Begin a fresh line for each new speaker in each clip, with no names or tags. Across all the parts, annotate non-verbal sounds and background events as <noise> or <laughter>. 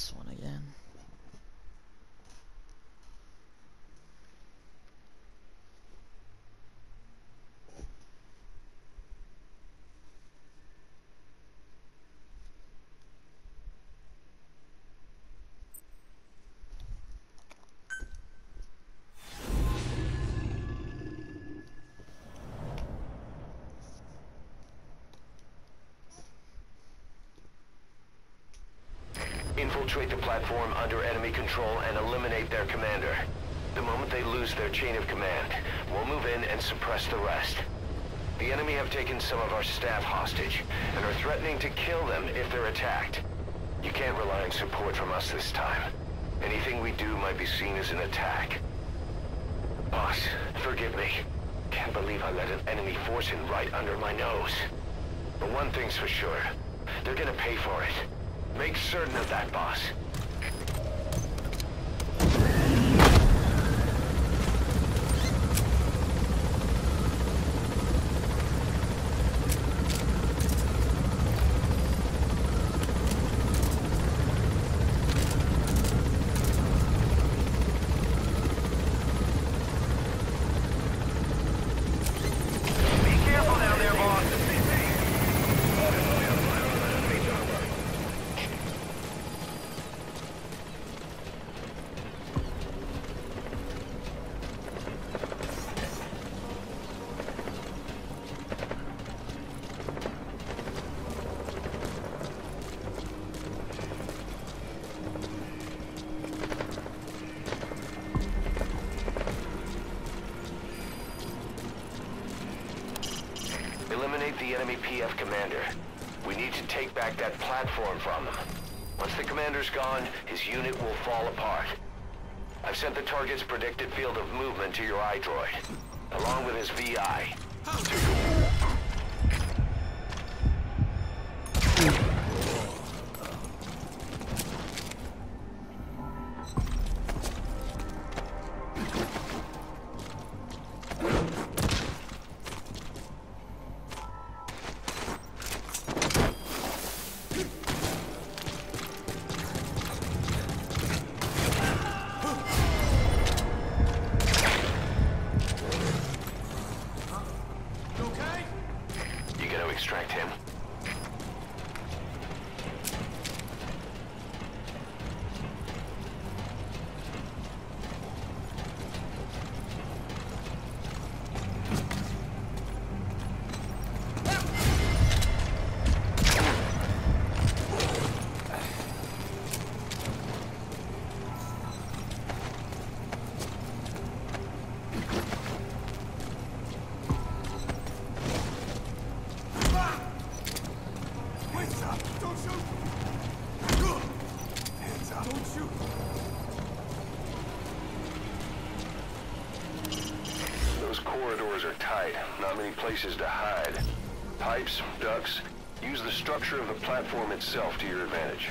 this one again.
Infiltrate the platform under enemy control and eliminate their commander. The moment they lose their chain of command, we'll move in and suppress the rest. The enemy have taken some of our staff hostage and are threatening to kill them if they're attacked. You can't rely on support from us this time. Anything we do might be seen as an attack. Boss, forgive me. Can't believe I let an enemy force in right under my nose. But one thing's for sure. They're gonna pay for it. Make certain of that, boss. Enemy PF commander. We need to take back that platform from him. Once the commander's gone, his unit will fall apart. I've sent the target's predicted field of movement to your iDroid, along with his VI. Not many places to hide. Pipes, ducts. Use the structure of the platform itself to your advantage.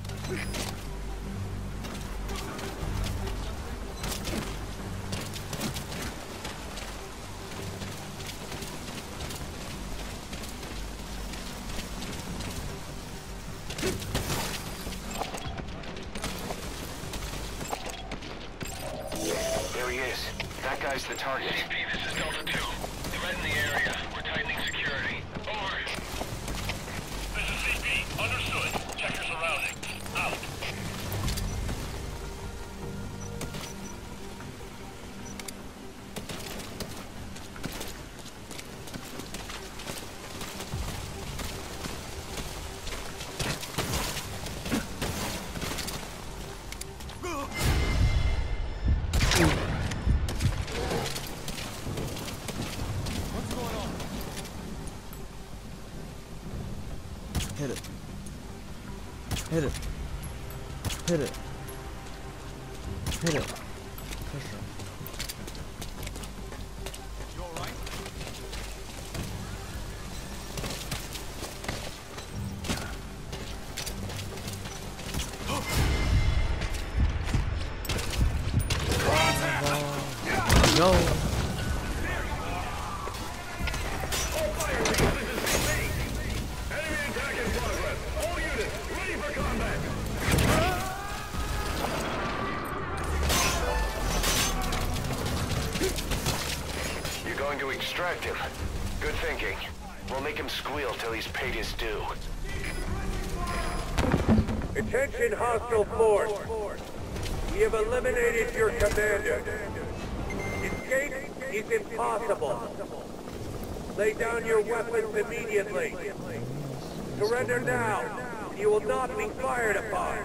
Hit it. Hit it.
He's paid his due.
Attention hostile force. We have eliminated your commander. Escape is impossible. Lay down your weapons immediately. Surrender now. You will not be fired upon.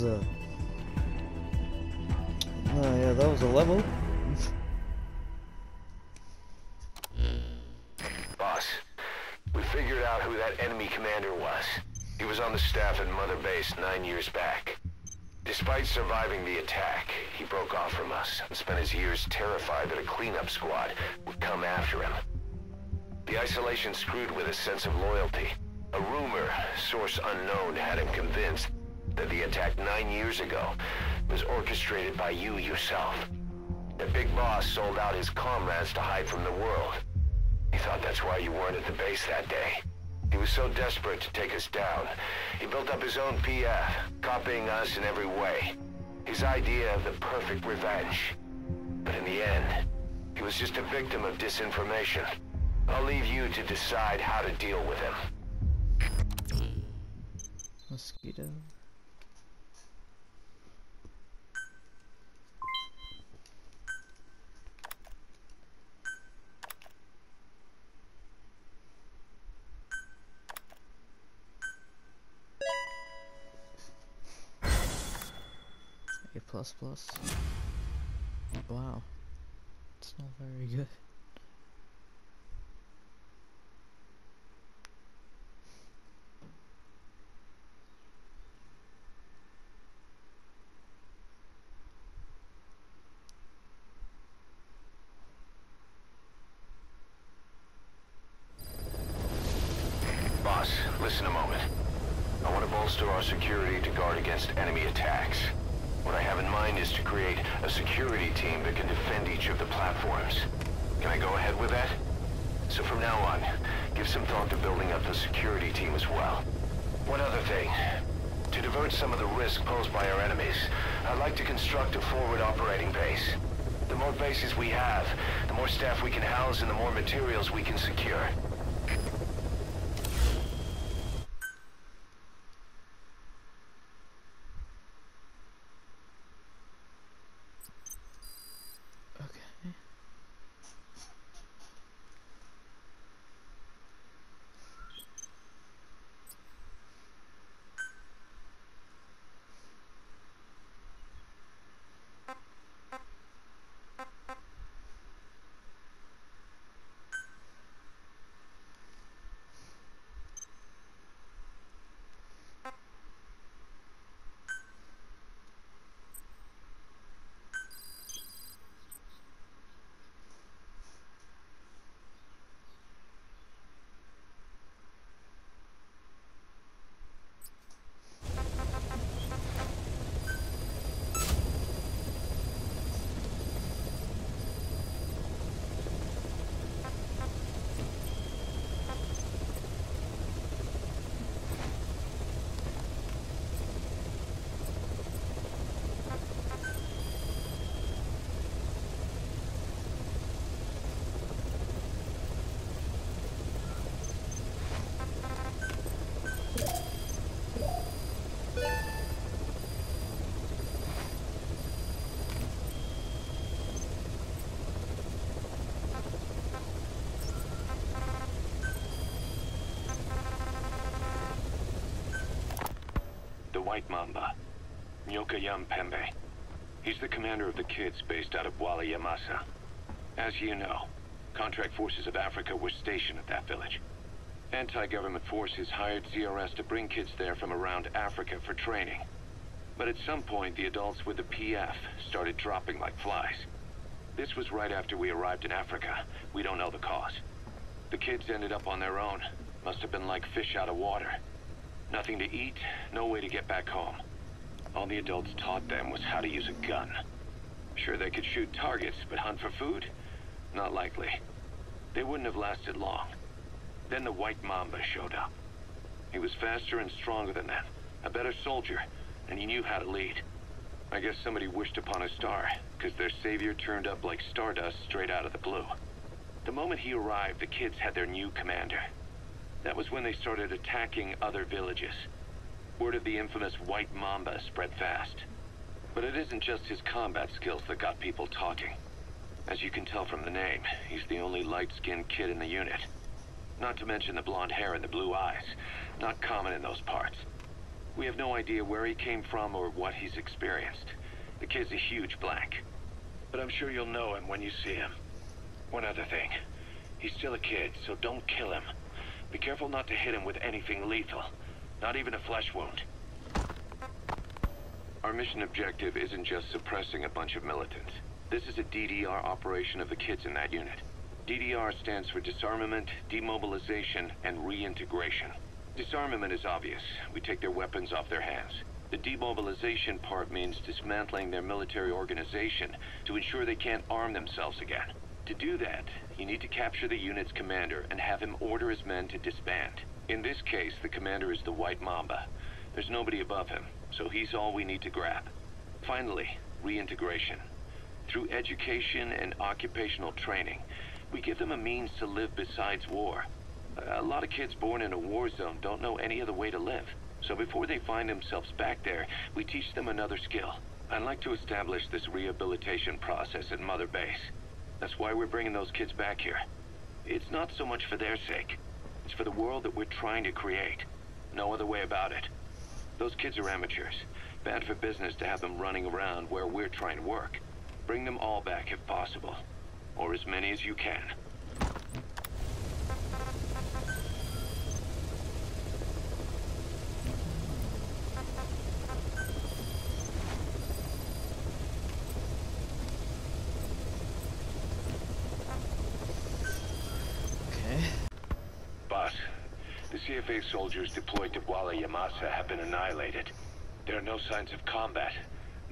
Was uh Oh yeah, that was a level.
Boss, we figured out who that enemy commander was. He was on the staff at Mother Base nine years back. Despite surviving the attack, he broke off from us and spent his years terrified that a cleanup squad would come after him. The isolation screwed with his sense of loyalty. A rumor, source unknown, had him convinced the attack nine years ago was orchestrated by you yourself. The big boss sold out his comrades to hide from the world. He thought that's why you weren't at the base that day. He was so desperate to take us down, he built up his own PF, copying us in every way. His idea of the perfect revenge. But in the end, he was just a victim of disinformation. I'll leave you to decide how to deal with him.
Mosquito. Plus plus. Wow. It's not very good.
Boss, listen a moment. I want to bolster our security to guard against enemy attacks. What I have in mind is to create a security team that can defend each of the platforms. Can I go ahead with that? So from now on, give some thought to building up the security team as well. One other thing. To divert some of the risk posed by our enemies, I'd like to construct a forward operating base. The more bases we have, the more staff we can house and the more can secure.
White Mamba, Nyoka Pembe. He's the commander of the kids based out of Bwala ya Masa. As you know, contract forces of Africa were stationed at that village. Anti-government forces hired ZRS to bring kids there from around Africa for training. But at some point, the adults with the PF started dropping like flies. This was right after we arrived in Africa. We don't know the cause. The kids ended up on their own. Must have been like fish out of water. Nothing to eat, no way to get back home. All the adults taught them was how to use a gun. Sure, they could shoot targets, but hunt for food? Not likely. They wouldn't have lasted long. Then the White Mamba showed up. He was faster and stronger than them, a better soldier, and he knew how to lead. I guess somebody wished upon a star, because their savior turned up like stardust straight out of the blue. The moment he arrived, the kids had their new commander. That was when they started attacking other villages. Word of the infamous White Mamba spread fast. But it isn't just his combat skills that got people talking. As you can tell from the name, he's the only light-skinned kid in the unit. Not to mention the blonde hair and the blue eyes. Not common in those parts. We have no idea where he came from or what he's experienced. The kid's a huge blank. But I'm sure you'll know him when you see him. One other thing. He's still a kid, so don't kill him. Be careful not to hit him with anything lethal. Not even a flesh wound. Our mission objective isn't just suppressing a bunch of militants. This is a DDR operation of the kids in that unit. DDR stands for Disarmament, Demobilization, and Reintegration. Disarmament is obvious. We take their weapons off their hands. The demobilization part means dismantling their military organization to ensure they can't arm themselves again. To do that, you need to capture the unit's commander and have him order his men to disband. In this case, the commander is the White Mamba. There's nobody above him, so he's all we need to grab. Finally, reintegration. Through education and occupational training, we give them a means to live besides war. A lot of kids born in a war zone don't know any other way to live. So before they find themselves back there, we teach them another skill. I'd like to establish this rehabilitation process at Mother Base. That's why we're bringing those kids back here. It's not so much for their sake. It's for the world that we're trying to create. No other way about it. Those kids are amateurs. Bad for business to have them running around where we're trying to work. Bring them all back if possible. Or as many as you can.
Okay.
Boss, the CFA soldiers deployed to Bwala ya Masa have been annihilated. There are no signs of combat,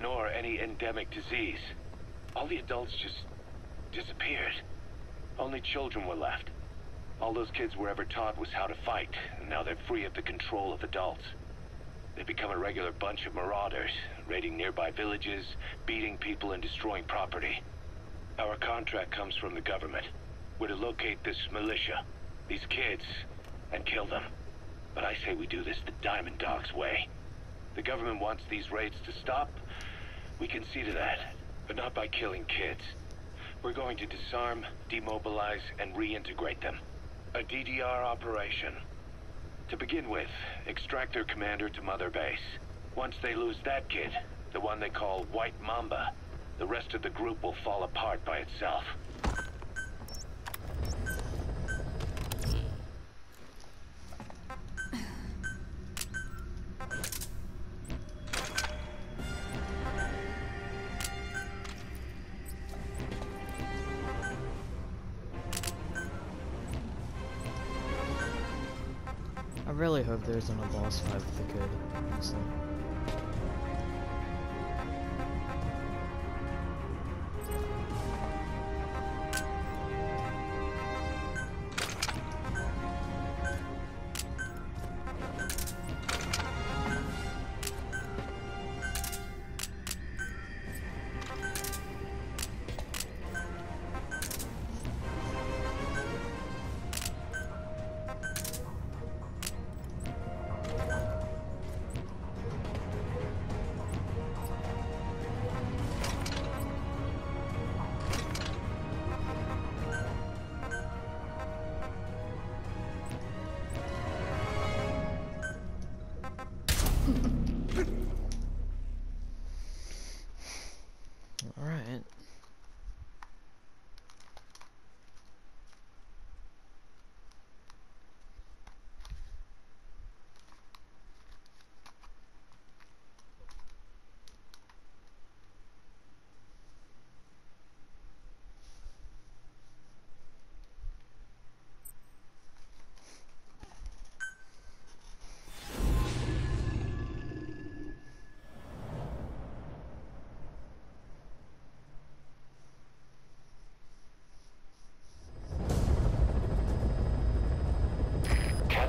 nor any endemic disease. All the adults just disappeared. Only children were left. All those kids were ever taught was how to fight, and now they're free of the control of adults. They've become a regular bunch of marauders, raiding nearby villages, beating people and destroying property. Our contract comes from the government. We're to locate this militia, these kids, and kill them. But I say we do this the Diamond Dogs way. The government wants these raids to stop. We can see to that, but not by killing kids. We're going to disarm, demobilize, and reintegrate them. A DDR operation. To begin with, extract their commander to Mother Base. Once they lose that kid, the one they call White Mamba, the rest of the group will fall apart by itself.
Isn't a boss fight with the kid, honestly.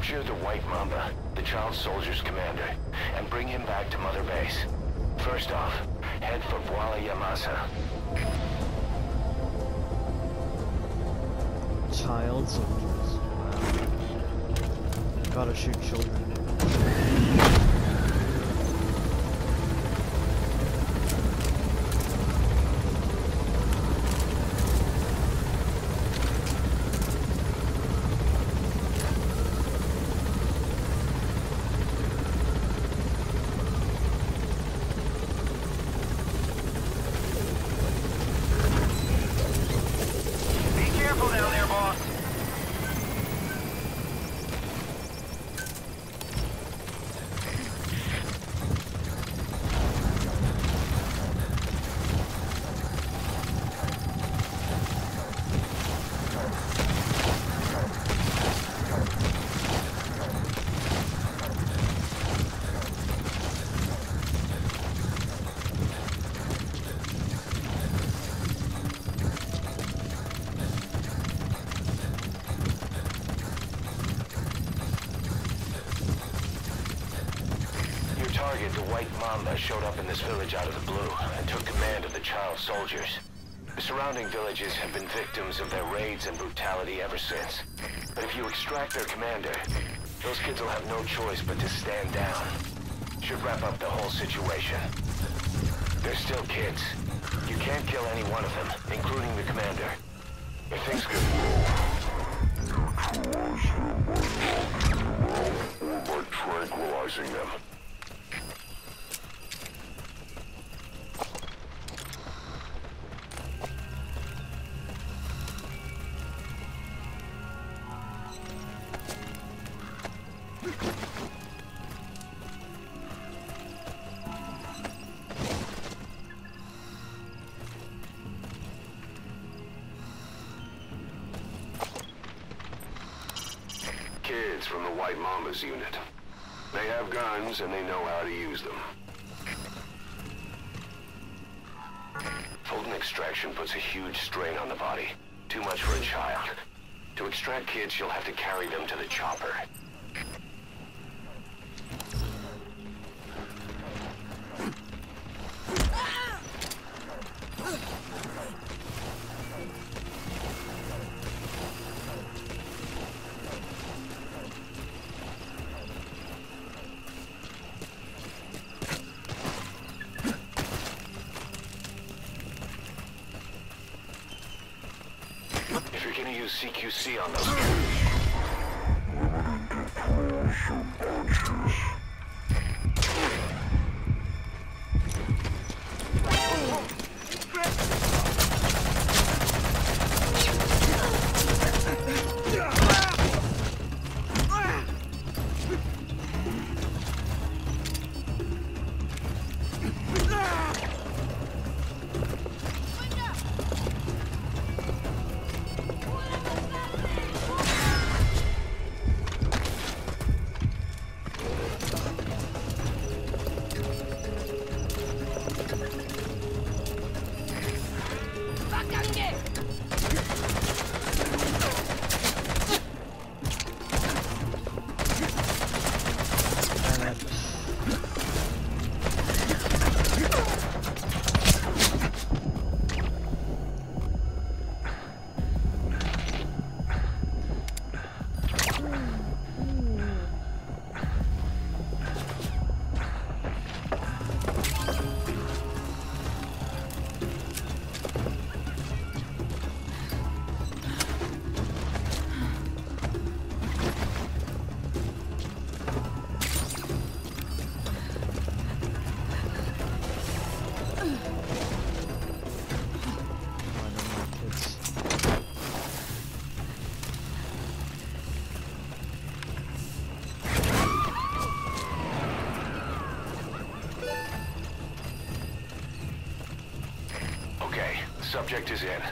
Capture the White Mamba, the child soldier's commander, and bring him back to Mother Base. First off, head for Bwala ya Masa.
Child soldiers. Wow. Gotta shoot children.
Be careful down there, boss.
Your target, the White Mamba, showed up in this village out of the blue and took command of the child soldiers. The surrounding villages have been victims of their raids and brutality ever since. But if you extract their commander, those kids will have no choice but to stand down. Should wrap up the whole situation. They're still kids. You can't kill any one of them, including the commander. If things go White Mamba's unit. They have guns and they know how to use them. Fulton extraction puts a huge strain on the body. Too much for a child. To extract kids, you'll have to carry them to the chopper. Subject is in.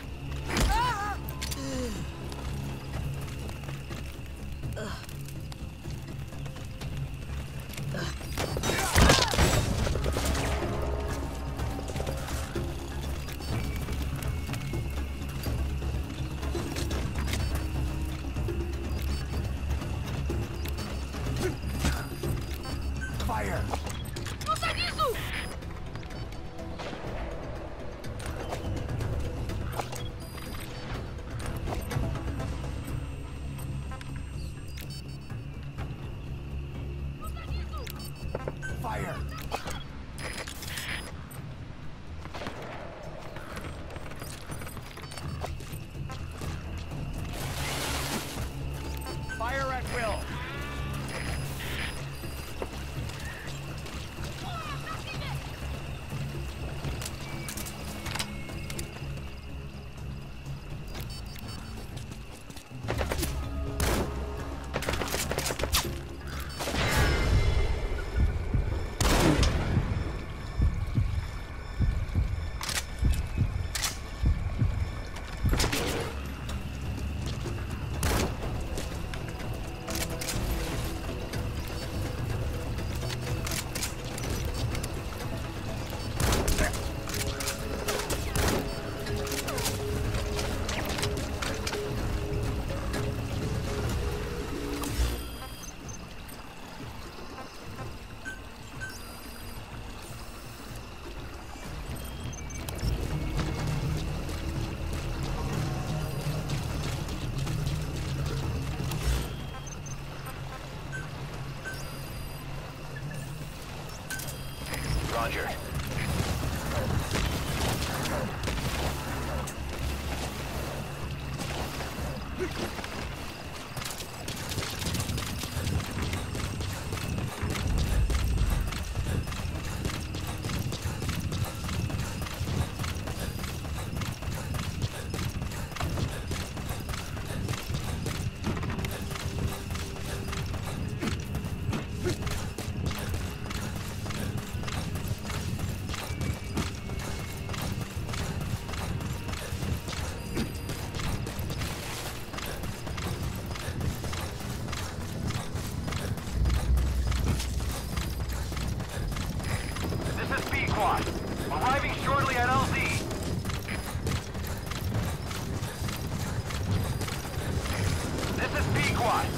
Is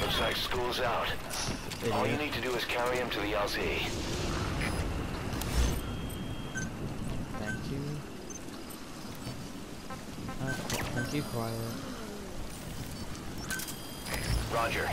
Looks like school's out. Idiot. All you need to do is carry him to the LZ.
Thank you. Ah, thank you, Quiet.
Roger.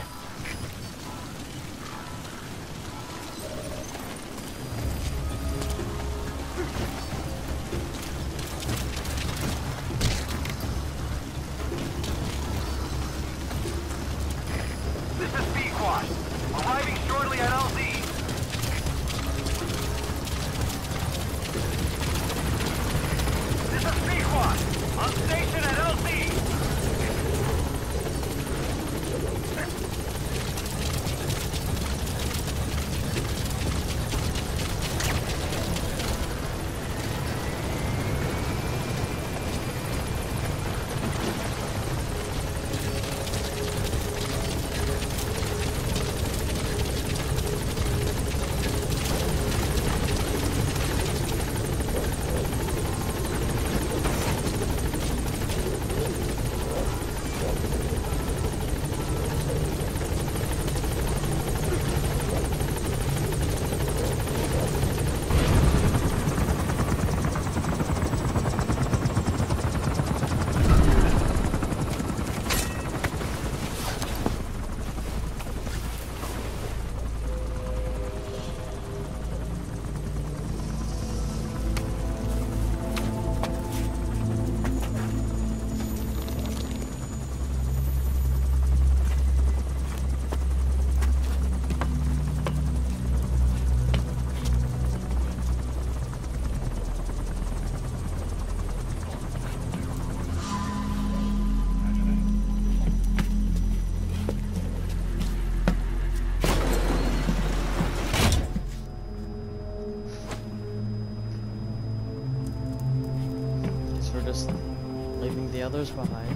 Others behind.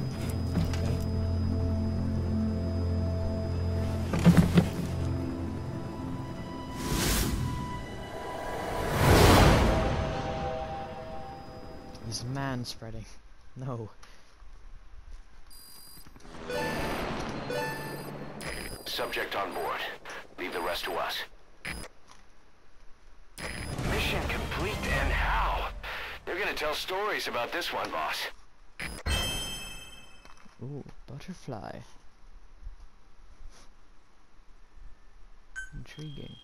He's man spreading. No.
Subject on board. Leave the rest to us. Mission complete and how? They're gonna tell stories about this one, boss.
Ooh, butterfly. Intriguing.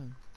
Oh,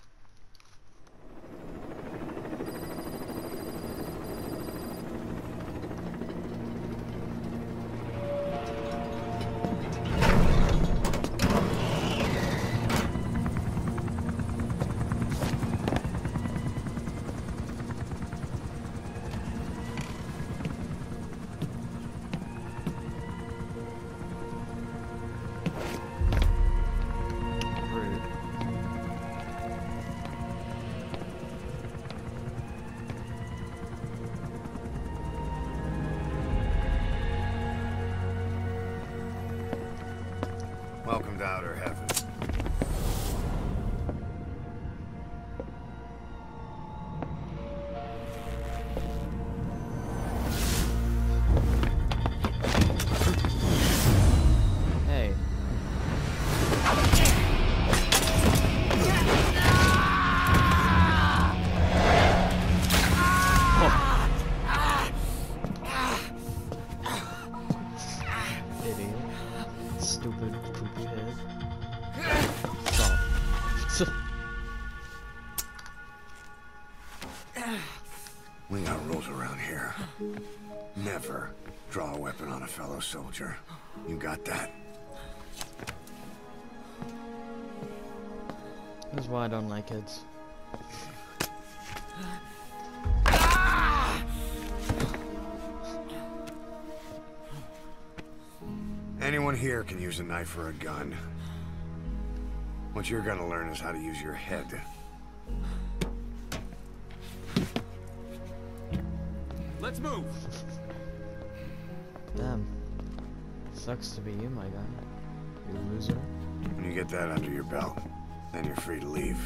Never draw a weapon on a fellow soldier. You got that?
This is why I don't like kids.
Anyone here can use a knife or a gun. What you're gonna learn is how to use your head.
Let's move.
Sucks to be you, my guy. You loser.
When you get that under your belt, then you're free to leave.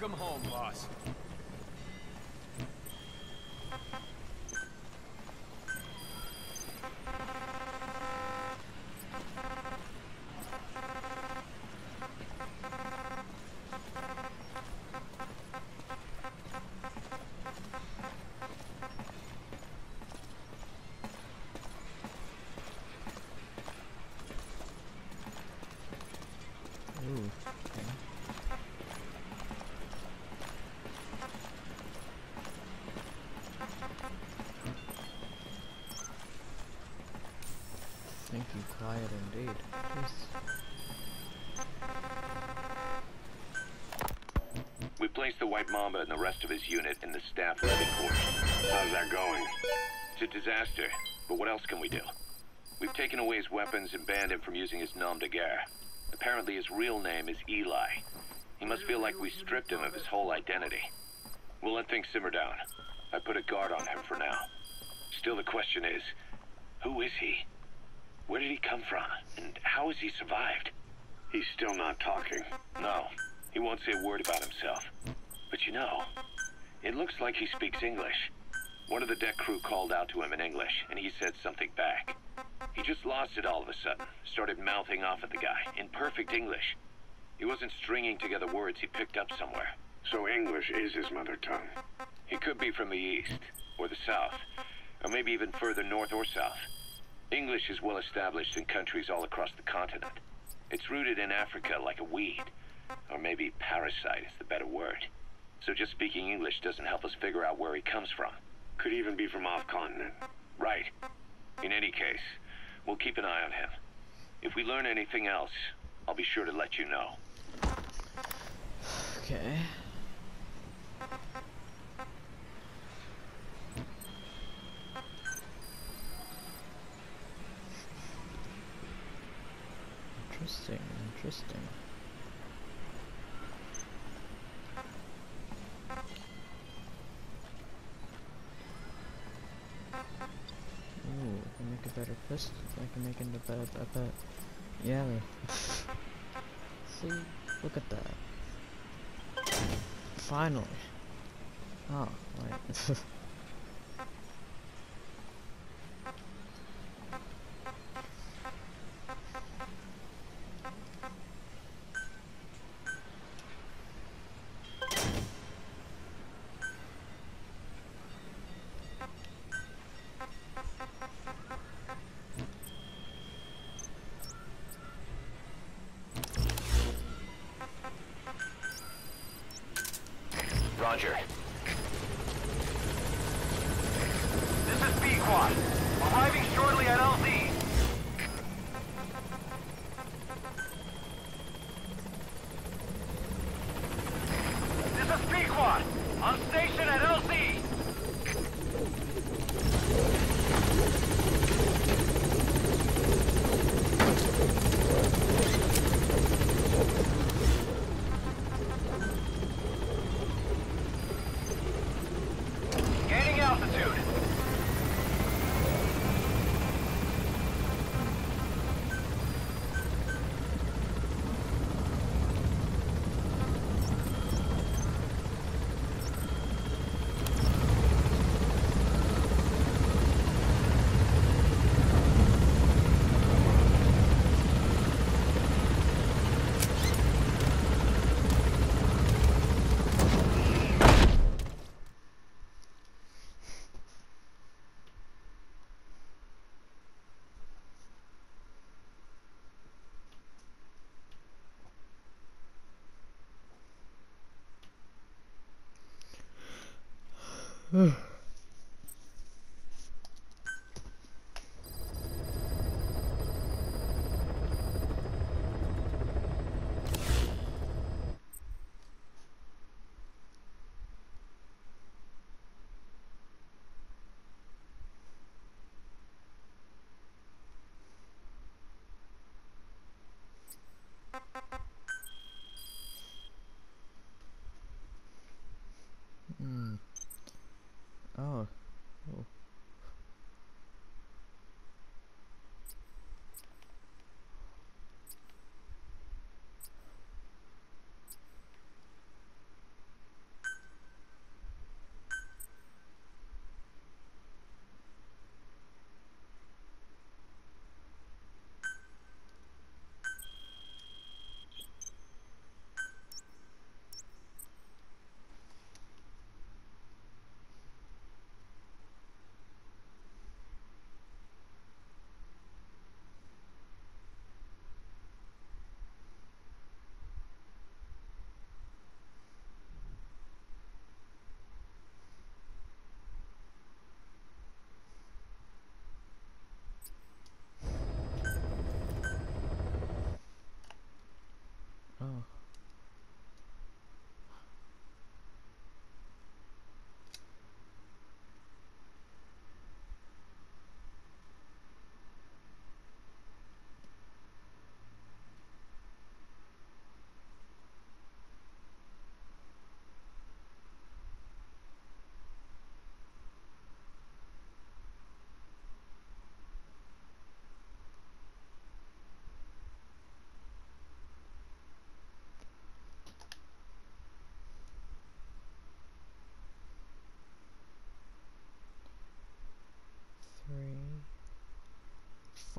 Welcome home, boss.
Ooh. Okay.
We placed the White Mamba and the rest of his unit in the staff living quarters.
How's that going?
It's a disaster, but what else can we do? We've taken away his weapons and banned him from using his nom de guerre. Apparently his real name is Eli. He must feel like we stripped him of his whole identity. We'll let things simmer down. I put a guard on him for now. Still the question is, who is he? Where did he come from? And how has he survived?
He's still not talking.
No, he won't say a word about himself. But you know, it looks like he speaks English. One of the deck crew called out to him in English, and he said something back. He just lost it all of a sudden, started mouthing off at the guy, in perfect English. He wasn't stringing together words he picked up somewhere.
So English is his mother tongue.
He could be from the east, or the south, or maybe even further north or south. English is well established in countries all across the continent. It's rooted in Africa like a weed, or maybe parasite is the better word. So just speaking English doesn't help us figure out where he comes from.
Could even be from off-continent.
Right. In any case, we'll keep an eye on him. If we learn anything else, I'll be sure to let you know.
Okay. Interesting, interesting. Ooh, I can make a better pistol. I can make it a better, a better. Yeah. <laughs> See, look at that. Finally. Oh, wait. <laughs>
Pequod. Arriving shortly at LZ.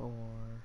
Four,